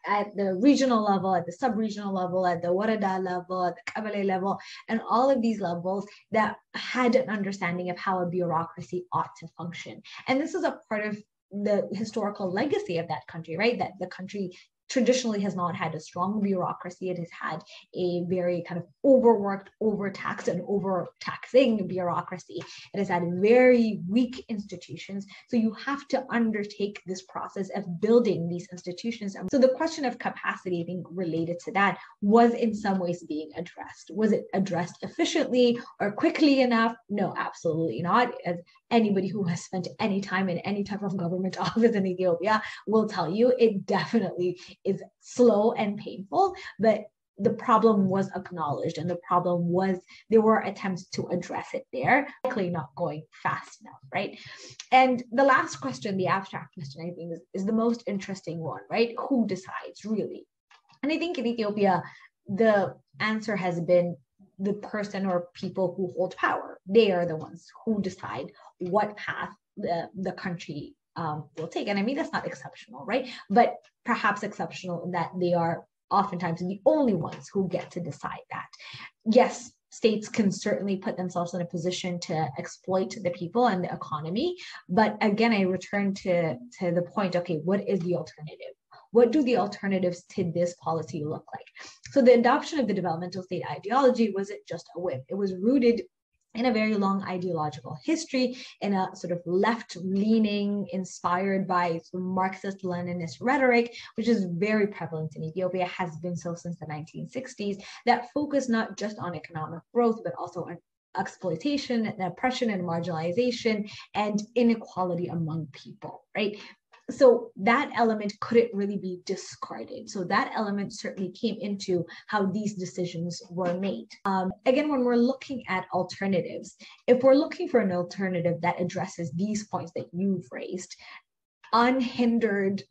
at the regional level, at the sub-regional level, at the Woreda level, at the Kebele level, and all of these levels that had an understanding of how a bureaucracy ought to function. And this is a part of the historical legacy of that country, right? That the country traditionally has not had a strong bureaucracy. It has had a very kind of overworked, overtaxed, and overtaxing bureaucracy. It has had very weak institutions. So you have to undertake this process of building these institutions. So the question of capacity, I think, related to that was in some ways being addressed. Was it addressed efficiently or quickly enough? No, absolutely not. As anybody who has spent any time in any type of government (laughs) office in Ethiopia will tell you, it definitely is slow and painful, but the problem was acknowledged and the problem was there were attempts to address it there likely not going fast enough right? And the last question the abstract question i think is, is the most interesting one right? Who decides really? And i think in ethiopia the answer has been the person or people who hold power. They are the ones who decide what path the, the country um, will take. And I mean, that's not exceptional, right? But perhaps exceptional in that they are oftentimes the only ones who get to decide that. Yes, states can certainly put themselves in a position to exploit the people and the economy. But again, I return to, to the point okay, what is the alternative? What do the alternatives to this policy look like? So, the adoption of the developmental state ideology wasn't just a whim, it was rooted in a very long ideological history, in a sort of left leaning, inspired by Marxist Leninist rhetoric, which is very prevalent in Ethiopia, has been so since the 1960s, that focus not just on economic growth, but also on exploitation and oppression and marginalization and inequality among people, right? So that element couldn't really be discarded. So that element certainly came into how these decisions were made. Um, again, when we're looking at alternatives, if we're looking for an alternative that addresses these points that you've raised, unhindered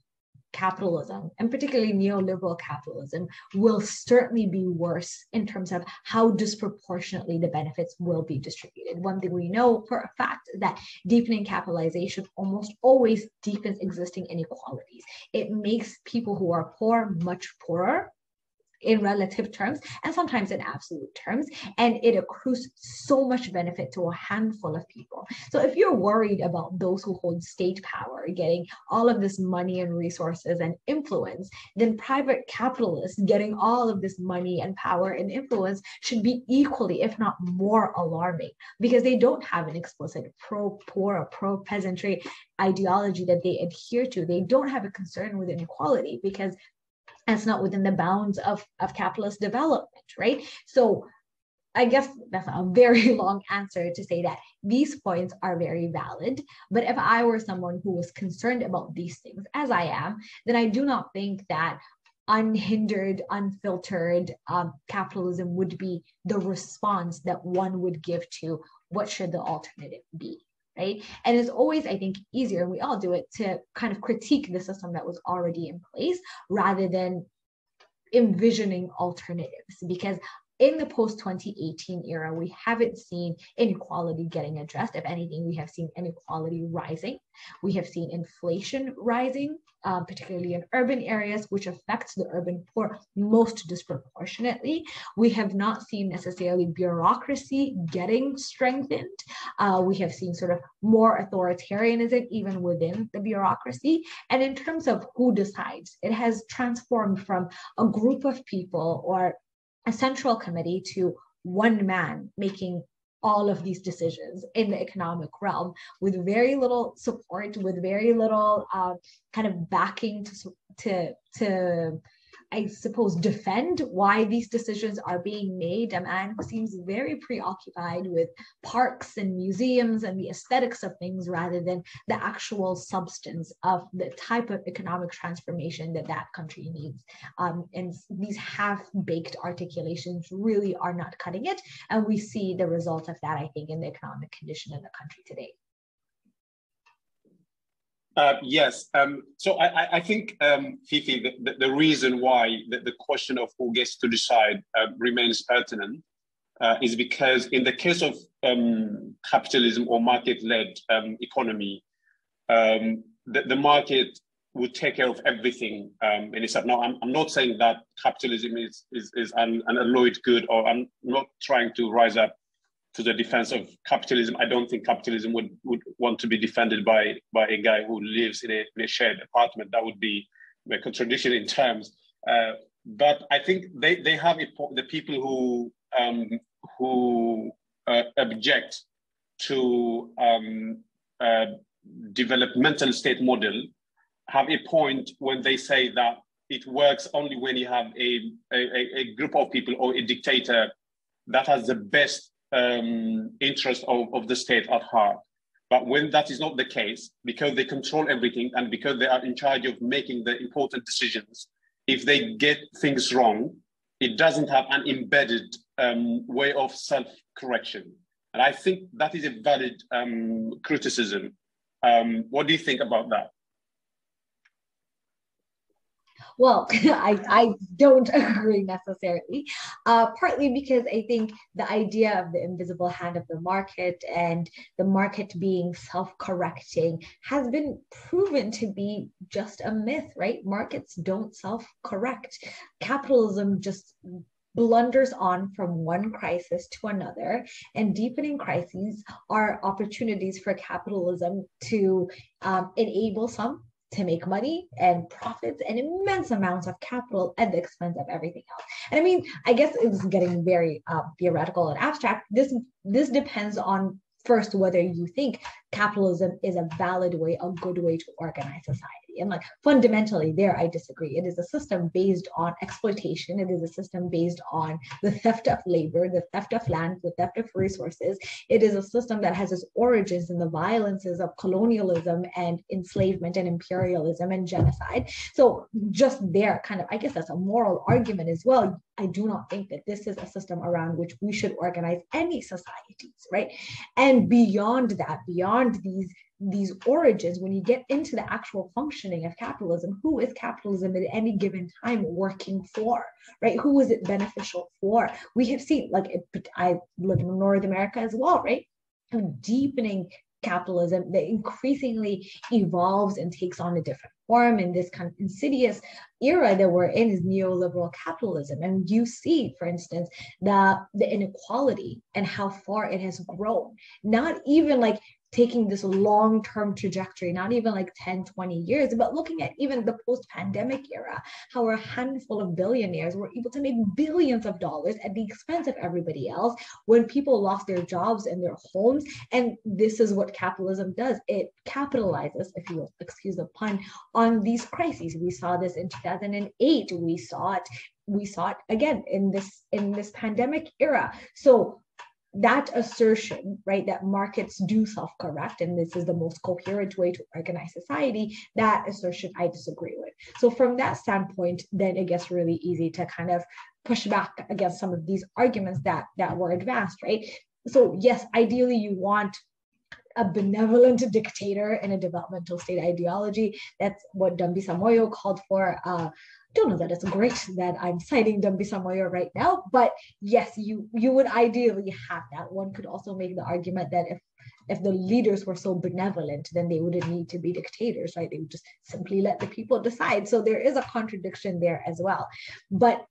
capitalism, and particularly neoliberal capitalism, will certainly be worse in terms of how disproportionately the benefits will be distributed. One thing we know for a fact that deepening capitalization almost always deepens existing inequalities. It makes people who are poor much poorer in relative terms and sometimes in absolute terms. And it accrues so much benefit to a handful of people. So if you're worried about those who hold state power getting all of this money and resources and influence, then private capitalists getting all of this money and power and influence should be equally, if not more, alarming because they don't have an explicit pro poor or pro peasantry ideology that they adhere to. They don't have a concern with inequality because it's not within the bounds of, of capitalist development, right? So I guess that's a very (laughs) long answer to say that these points are very valid. But if I were someone who was concerned about these things, as I am, then I do not think that unhindered, unfiltered um, capitalism would be the response that one would give to what should the alternative be right? And it's always, I think, easier, we all do it, to kind of critique the system that was already in place rather than envisioning alternatives because in the post 2018 era, we haven't seen inequality getting addressed. If anything, we have seen inequality rising. We have seen inflation rising, uh, particularly in urban areas, which affects the urban poor most disproportionately. We have not seen necessarily bureaucracy getting strengthened. Uh, we have seen sort of more authoritarianism even within the bureaucracy. And in terms of who decides, it has transformed from a group of people or a central committee to one man making all of these decisions in the economic realm with very little support, with very little uh, kind of backing to to to I suppose, defend why these decisions are being made. A man who seems very preoccupied with parks and museums and the aesthetics of things rather than the actual substance of the type of economic transformation that that country needs. Um, and these half baked articulations really are not cutting it. And we see the result of that, I think, in the economic condition in the country today. Uh, yes. Um, so I, I think, um, Fifi, the, the, the, reason why the, the, question of who gets to decide uh, remains pertinent uh, is because in the case of um, capitalism or market-led um, economy, um, the, market would take care of everything um, in itself. Now, I'm, I'm not saying that capitalism is, is, is an, an alloyed good, or I'm not trying to rise up to the defense of capitalism. I don't think capitalism would, would want to be defended by, by a guy who lives in a, in a shared apartment. That would be a contradiction in terms. Uh, but I think they, they have a, the people who um, who uh, object to um, uh, developmental state model have a point when they say that it works only when you have a, a, a group of people or a dictator that has the best um, interest of, of the state at heart. But when that is not the case, because they control everything and because they are in charge of making the important decisions, if they get things wrong, it doesn't have an embedded um, way of self correction. And I think that is a valid um, criticism. Um, what do you think about that? Well, (laughs) I, I don't (laughs) agree necessarily, uh, partly because I think the idea of the invisible hand of the market and the market being self correcting has been proven to be just a myth, right? Markets don't self correct. Capitalism just blunders on from one crisis to another, and deepening crises are opportunities for capitalism to um, enable some to make money and profits and immense amounts of capital at the expense of everything else. And I mean, I guess it's getting very uh, theoretical and abstract. This this depends on first whether you think capitalism is a valid way, a good way to organize society. And like fundamentally, there I disagree. It is a system based on exploitation. It is a system based on the theft of labor, the theft of land, the theft of resources. It is a system that has its origins in the violences of colonialism and enslavement and imperialism and genocide. So just there, kind of, I guess that's a moral argument as well. I do not think that this is a system around which we should organize any societies, right? And beyond that, beyond these these origins, when you get into the actual functioning of capitalism, who is capitalism at any given time working for, right? Who is it beneficial for? We have seen, like, I live in North America as well, right? Deepening capitalism that increasingly evolves and takes on a different form in this kind of insidious era that we're in is neoliberal capitalism and you see for instance the the inequality and how far it has grown not even like taking this long term trajectory, not even like 10, 20 years, but looking at even the post pandemic era, how a handful of billionaires were able to make billions of dollars at the expense of everybody else when people lost their jobs and their homes. And this is what capitalism does it capitalizes, if you will excuse the pun, on these crises. We saw this in 2008, we saw it we saw it again in this in this pandemic era so that assertion, right, that markets do self correct and this is the most coherent way to organize society, that assertion I disagree with. So, from that standpoint, then it gets really easy to kind of push back against some of these arguments that, that were advanced, right? So, yes, ideally, you want a benevolent (laughs) dictator in a developmental state ideology. That's what Dambisa Moyo called for. Uh, don't know that it's great that I'm citing Dambisa Moyo right now, but yes, you you would ideally have that. One could also make the argument that if if the leaders were so benevolent, then they wouldn't need to be dictators, right? They would just simply let the people decide. So there is a contradiction there as well. But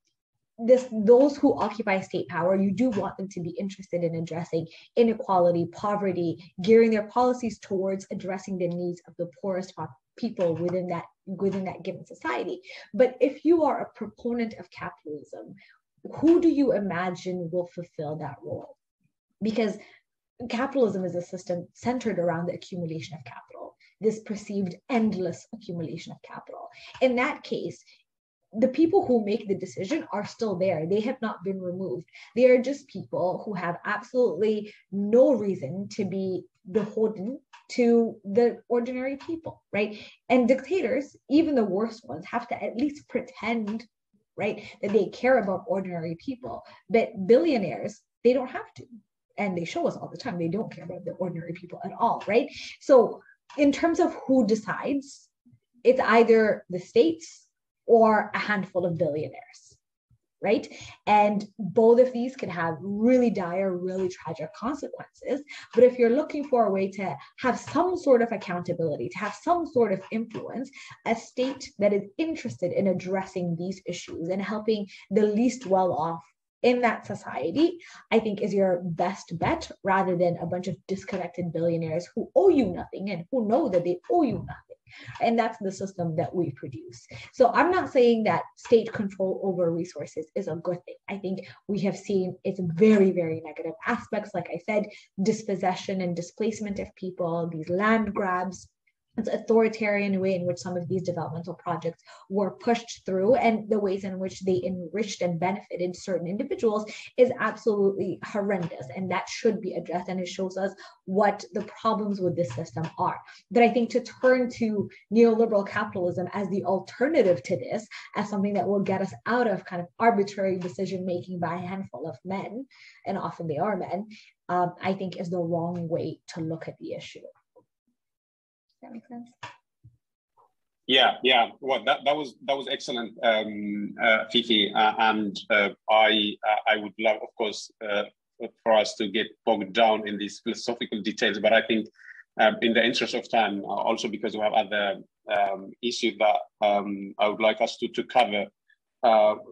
this those who occupy state power you do want them to be interested in addressing inequality poverty gearing their policies towards addressing the needs of the poorest people within that within that given society. But if you are a proponent of capitalism who do you imagine will fulfill that role? Because capitalism is a system centered around the accumulation of capital this perceived endless accumulation of capital. In that case the people who make the decision are still there. They have not been removed. They are just people who have absolutely no reason to be beholden to the ordinary people, right? And dictators, even the worst ones, have to at least pretend, right, that they care about ordinary people. But billionaires, they don't have to. And they show us all the time they don't care about the ordinary people at all, right? So, in terms of who decides, it's either the states or a handful of billionaires. right? And both of these can have really dire, really tragic consequences. But if you're looking for a way to have some sort of accountability, to have some sort of influence, a state that is interested in addressing these issues and helping the least well off in that society, I think is your best bet rather than a bunch of disconnected billionaires who owe you nothing and who know that they owe you nothing. And that's the system that we produce. So I'm not saying that state control over resources is a good thing. I think we have seen its very, very negative aspects. Like I said, dispossession and displacement of people, these land grabs, authoritarian way in which some of these developmental projects were pushed through and the ways in which they enriched and benefited certain individuals is absolutely horrendous and that should be addressed and it shows us what the problems with this system are. But i think to turn to neoliberal capitalism as the alternative to this as something that will get us out of kind of arbitrary decision making by a handful of men and often they are men um, i think is the wrong way to look at the issue that sense? Yeah, yeah. Well, that, that was that was excellent, um, uh, Fifi, uh, and uh, I uh, I would love, of course, uh, for us to get bogged down in these philosophical details, but I think um, in the interest of time, uh, also because we have other um, issues that um, I would like us to to cover,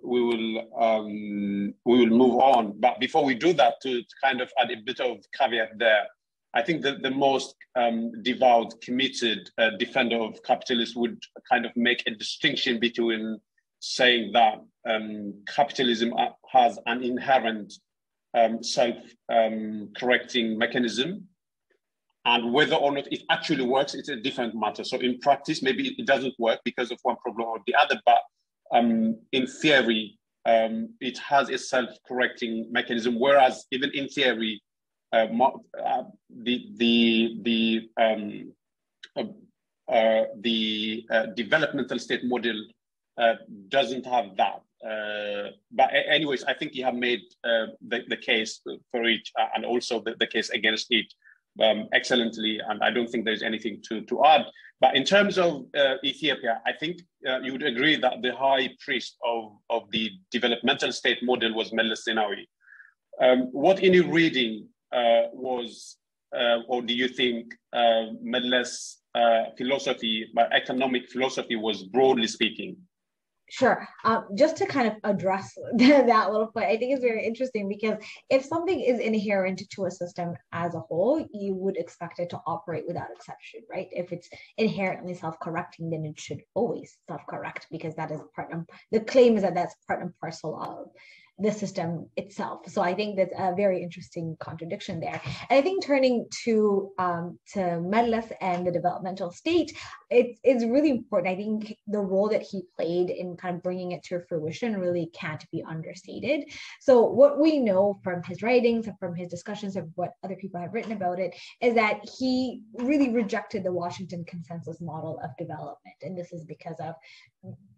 we will um, we will move on. But before we do that, to kind of add a bit of caveat there. I think that the most um, devout, committed uh, defender of capitalism would kind of make a distinction between saying that um, capitalism has an inherent um, self-correcting um, mechanism and whether or not it actually works, it's a different matter. So in practice, maybe it doesn't work because of one problem or the other, but um, in theory, um, it has a self-correcting mechanism, whereas even in theory, uh, uh, the the the um, uh, uh the uh, developmental state model uh, doesn't have that. but anyways, I think you have made the, the case for it and also the, the case against it um, excellently, and I don't think there's anything to, to add. But in terms of Ethiopia, I think you would agree that the high priest of, of the developmental state model was Meles Zenawi. Um, what in your reading was, uh, or do you think uh, Meles philosophy, but economic philosophy was broadly speaking? Sure. Um, just to kind of address (laughs) that little point, I think it's very interesting because if something is inherent to a system as a whole, you would expect it to operate without exception, right? If it's inherently self-correcting, then it should always self-correct because that is part of the claim is that that's part and parcel of the system itself. So I think that's a very interesting contradiction there. And I think turning to um, to Meles and the developmental state, it's, it's really important. I think the role that he played in kind of bringing it to fruition really can't be understated. So what we know from his writings and from his discussions of what other people have written about it is that he really rejected the Washington consensus model of development. And this is because of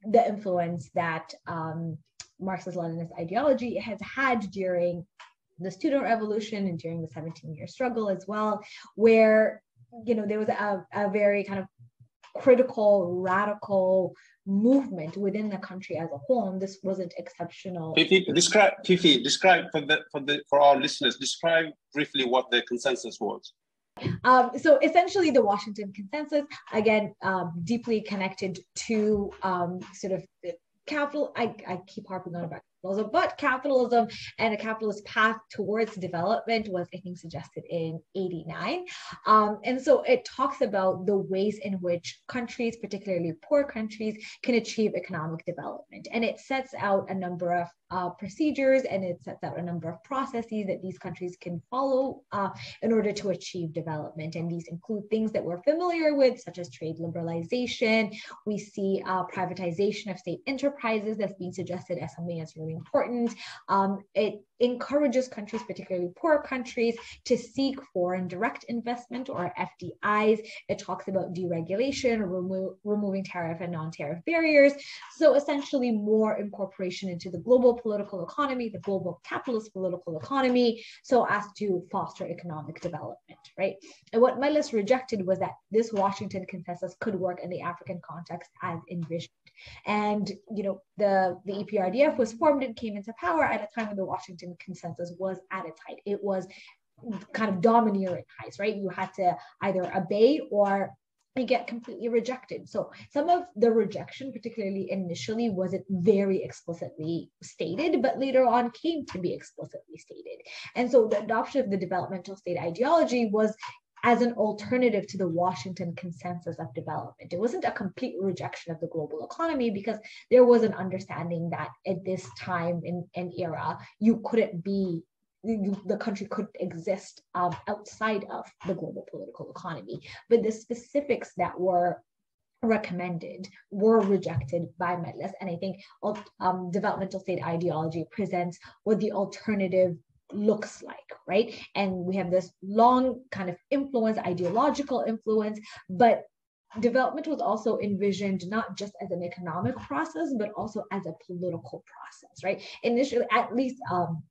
the influence that um, Marxist Leninist ideology has had during the student revolution and during the 17 year struggle as well, where you know there was a, a very kind of critical, radical movement within the country as a whole, and this wasn't exceptional. Fifi, describe, Fifi, describe for the for the for our listeners, describe briefly what the consensus was. Um, so essentially, the Washington Consensus, again, um, deeply connected to um, sort of capital I, I keep harping on about capitalism, but capitalism and a capitalist path towards development was, I think, suggested in 89. Um, and so it talks about the ways in which countries, particularly poor countries, can achieve economic development. And it sets out a number of uh, procedures and it sets out a number of processes that these countries can follow uh, in order to achieve development. And these include things that we're familiar with, such as trade liberalization. We see uh, privatization of state enterprises that's being suggested as something that's really important. Um, it encourages countries, particularly poor countries, to seek foreign direct investment or FDIs. It talks about deregulation, remo- removing tariff and non tariff barriers. So essentially, more incorporation into the global political economy, the global capitalist political economy, so as to foster economic development, right? And what Meles rejected was that this Washington consensus could work in the African context as envisioned. And you know, the, the EPRDF was formed and came into power at a time when the Washington Consensus was at its height. It was kind of domineering heights, right? You had to either obey or and get completely rejected. So some of the rejection, particularly initially, wasn't very explicitly stated, but later on came to be explicitly stated. And so the adoption of the developmental state ideology was as an alternative to the Washington consensus of development. It wasn't a complete rejection of the global economy because there was an understanding that at this time in an era, you couldn't be the country could exist um, outside of the global political economy. But the specifics that were recommended were rejected by Meles. And I think um, developmental state ideology presents what the alternative looks like, right? And we have this long kind of influence, ideological influence, but development was also envisioned not just as an economic process, but also as a political process, right? Initially, at least um,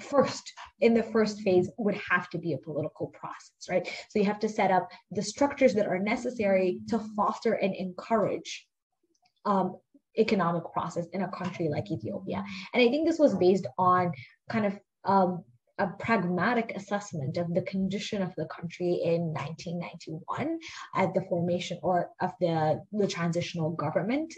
first in the first phase would have to be a political process, right? So you have to set up the structures that are necessary to foster and encourage um, economic process in a country like Ethiopia. And I think this was based on kind of um, a pragmatic assessment of the condition of the country in 1991 at the formation or of the, the transitional government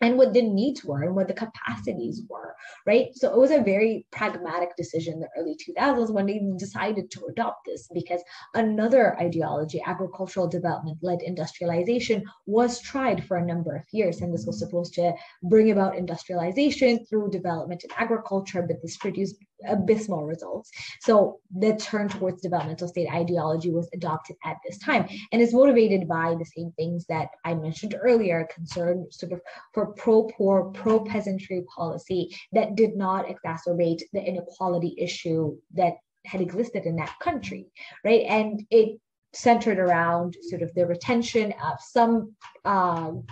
and what the needs were and what the capacities were, right? So it was a very pragmatic decision in the early 2000s when they decided to adopt this because another ideology, agricultural development led industrialization, was tried for a number of years. And this was supposed to bring about industrialization through development in agriculture, but this produced abysmal results. So the turn towards developmental state ideology was adopted at this time and is motivated by the same things that I mentioned earlier, concern sort of for pro-poor, pro-peasantry policy that did not exacerbate the inequality issue that had existed in that country, right? And it centered around sort of the retention of some um,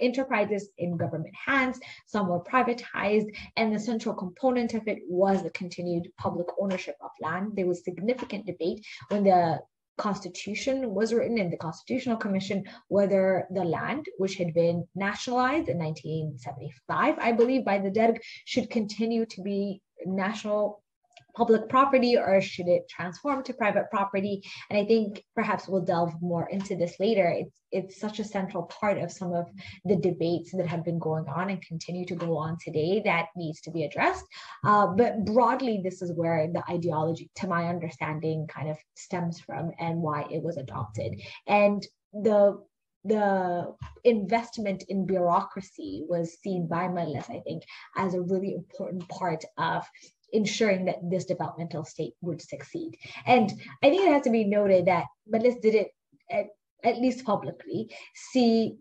enterprises in government hands, some were privatized, and the central component of it was the continued public ownership of land. There was significant debate when the constitution was written in the constitutional commission whether the land which had been nationalized in 1975 i believe by the derg should continue to be national public property or should it transform to private property? And I think perhaps we'll delve more into this later. It's, it's such a central part of some of the debates that have been going on and continue to go on today that needs to be addressed. Uh, but broadly, this is where the ideology, to my understanding, kind of stems from and why it was adopted. And the the investment in bureaucracy was seen by Meles, I think, as a really important part of ensuring that this developmental state would succeed. And I think it has to be noted that Meles did it at, at least publicly, see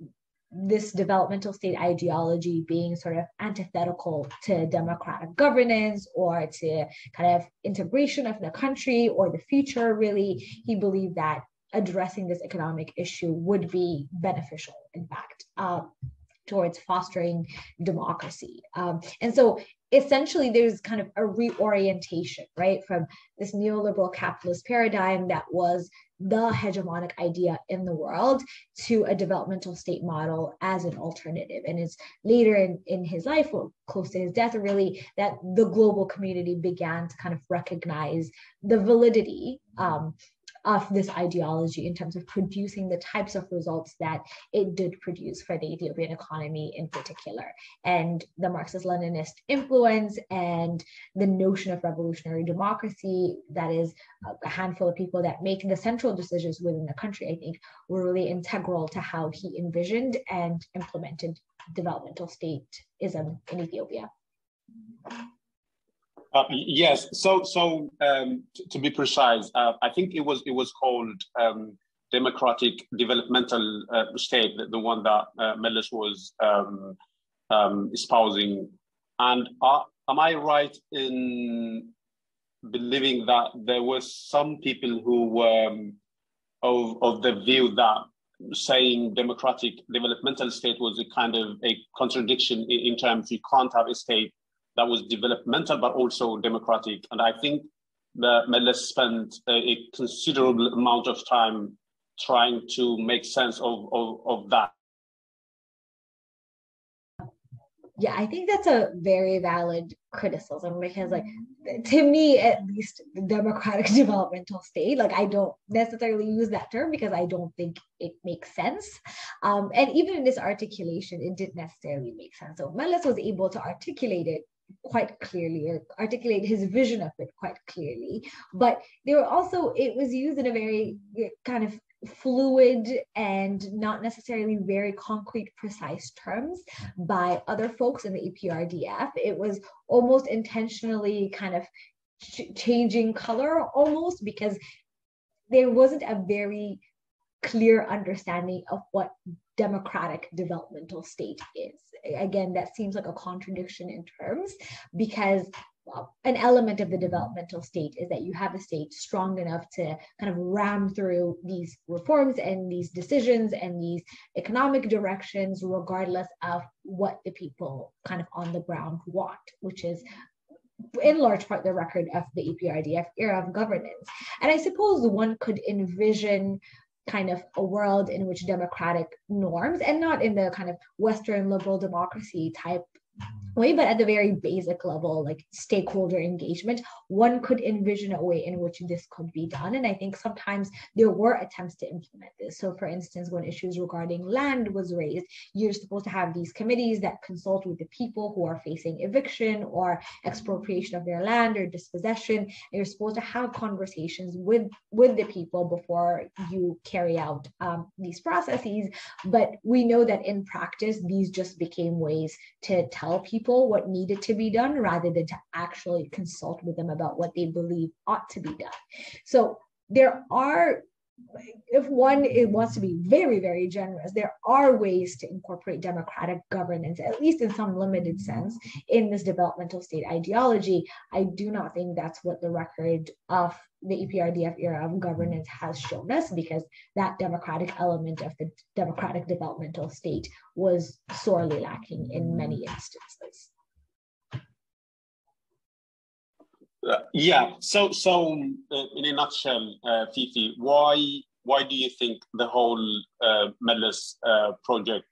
this developmental state ideology being sort of antithetical to democratic governance or to kind of integration of the country or the future really he believed that addressing this economic issue would be beneficial in fact um, towards fostering democracy um, and so essentially there's kind of a reorientation, right, from this neoliberal capitalist paradigm that was the hegemonic idea in the world to a developmental state model as an alternative. And it's later in, in his life, or close to his death, really, that the global community began to kind of recognize the validity um, of this ideology in terms of producing the types of results that it did produce for the Ethiopian economy in particular. And the Marxist Leninist influence and the notion of revolutionary democracy, that is a handful of people that make the central decisions within the country, I think were really integral to how he envisioned and implemented developmental stateism in Ethiopia. Uh, yes. So, so um, to be precise, uh, I think it was it was called um, democratic developmental uh, state, the, the, one that uh, Meles was um, um, espousing. And uh, am I right in believing that there were some people who were um, of of the view that saying democratic developmental state was a kind of a contradiction in, in terms you can't have a state that was developmental but also democratic. And I think that Meles spent a, a, considerable amount of time trying to make sense of, of, of that. Yeah, I think that's a very valid criticism because, like, to me at least, the democratic (laughs) developmental state, like, I don't necessarily use that term because I don't think it makes sense. Um, and even in this articulation, it didn't necessarily make sense. So Meles was able to articulate it quite clearly or articulate his vision of it quite clearly. But they were also it was used in a very eh, kind of fluid and not necessarily very concrete precise terms by other folks in the EPRDF it was almost intentionally kind of ch- changing color almost because there wasn't a very clear understanding of what democratic developmental state is. Again, that seems like a contradiction in terms because an element of the developmental state is that you have a state strong enough to kind of ram through these reforms and these decisions and these economic directions, regardless of what the people kind of on the ground want, which is in large part the record of the EPRDF era of governance. And I suppose one could envision kind of a world in which democratic norms and not in the kind of western liberal democracy type way, but at the very basic level, like stakeholder engagement, one could envision a way in which this could be done. And I think sometimes there were attempts to implement this. So, for instance, when issues regarding land was raised, you're supposed to have these committees that consult with the people who are facing eviction or expropriation of their land or dispossession. And you're supposed to have conversations with with the people before you carry out um, these processes. But we know that in practice, these just became ways to tell people people what needed to be done rather than to actually consult with them about what they believe ought to be done. So there are if one it wants to be very very generous there are ways to incorporate democratic governance at least in some limited sense in this developmental state ideology. I do not think that's what the record of the eprdf era of governance has shown us because that democratic element of the democratic developmental state was sorely lacking in many instances Uh, yeah. So, so uh, in a nutshell, uh, Fifi, why why do you think the whole uh, Meles uh, project